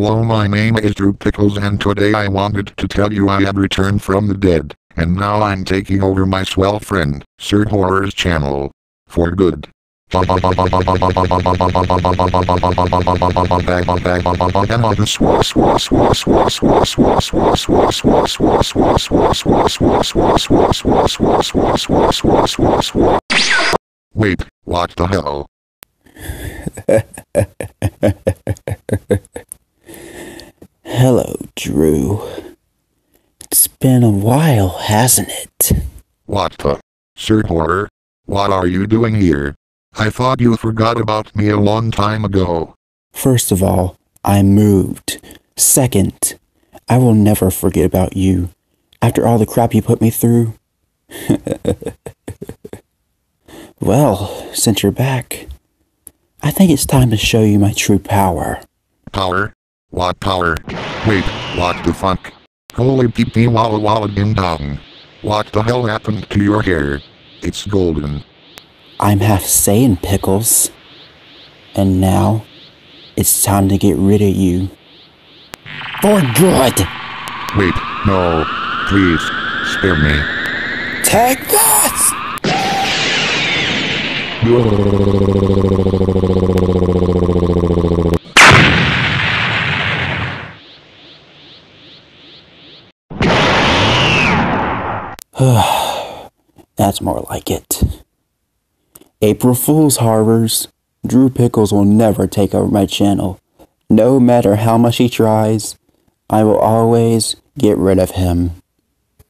Hello my name is Drew Pickles and today I wanted to tell you I have returned from the dead, and now I'm taking over my swell friend, Sir Horror's channel. For good. Wait, what the hell? Hello, Drew. It's been a while, hasn't it? What the? Sir Horror? What are you doing here? I thought you forgot about me a long time ago. First of all, I moved. Second, I will never forget about you after all the crap you put me through. well, since you're back, I think it's time to show you my true power. Power? What power? Wait, what the fuck? Holy pee pee walla walla ding dong. What the hell happened to your hair? It's golden. I'm half Saiyan Pickles. And now, it's time to get rid of you. For good! Wait, no. Please, spare me. Take this! That's more like it. April Fool's Harbors. Drew Pickles will never take over my channel. No matter how much he tries, I will always get rid of him.